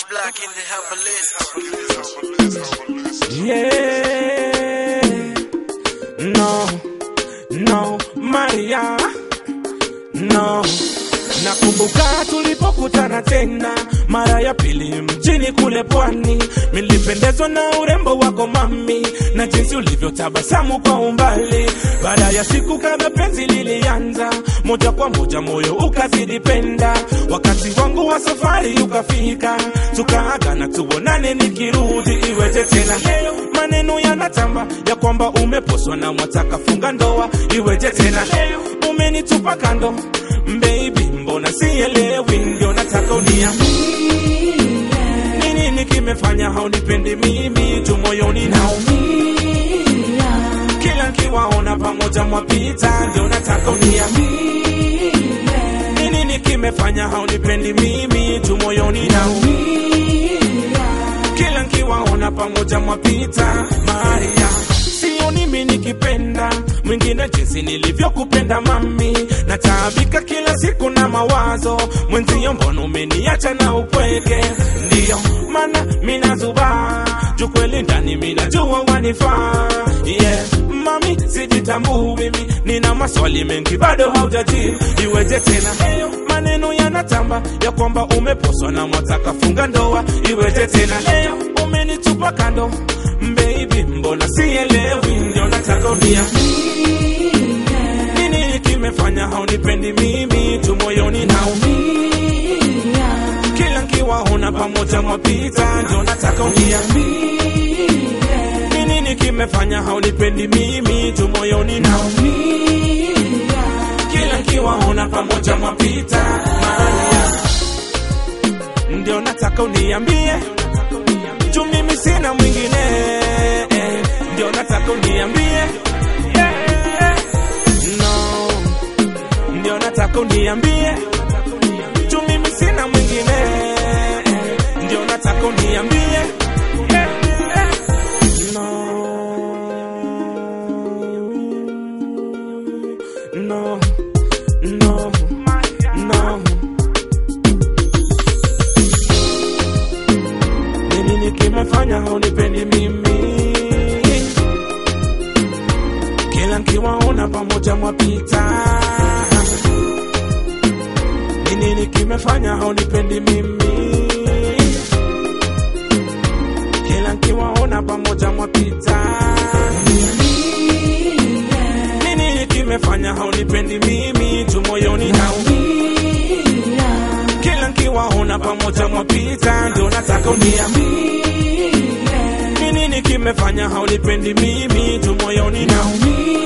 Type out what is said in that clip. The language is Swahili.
In the humble list. Yeah. Nakumbuka tulipokutana tena mara ya pili mjini kule pwani, nilipendezwa na urembo wako mami, na jinsi ulivyotabasamu kwa umbali. Baada ya siku kadha penzi lilianza, moja kwa moja moyo ukazidi penda. Wakati wangu wa safari ukafika, tukaagana tuonane nikirudi, iweje tena leo maneno yanatamba ya kwamba umeposwa na mwataka funga ndoa, iweje tena leo umenitupa kando sielewi, ndio nataka uniambie ni nini kimefanya haunipendi mimi tu moyoni naumia, kila nkiwaona pamoja mwapita, ndio nataka uniambie ni nini kimefanya haunipendi mimi tu moyoni naumia, kila nkiwaona pamoja mwapita, Maria. Sioni mimi nikipenda mwingine jinsi nilivyokupenda mami, nataabika kila siku na mawazo. Mwenzio, mbona umeniacha na upweke? Ndiyo mana mina zuba kweli ndani minajua wanifaa. Yeah. Mami sijitambui mimi, nina maswali mengi bado haujajibu, iweje tena? Hey, maneno yanatamba ya kwamba umeposwa na mwataka funga ndoa, iweje tena? Hey, umenitupa kando baby, mbona sielewi, ndio nataka unia ni nini kimefanya haunipendi mimi? Tu moyoni naumia, kila nkiwaona pamoja mwapita, ndio nataka unia nini kimefanya haunipendi mimi? Tu moyoni naumia, kila nkiwaona pamoja mwapita, ndio nataka uniambie. Juu mimi sina mwingine, ndio nataka uniambie. No, ndio nataka uniambie pamoja mwapita. Ni nini kimefanya haunipendi mimi? Kila nkiwaona pamoja mwapita. Ni nini kimefanya haunipendi mimi? Tu moyoni naumia kila nkiwaona pamoja mwapita, ndio nataka uniambie ni nini kimefanya haunipendi mimi tu moyoni naumia,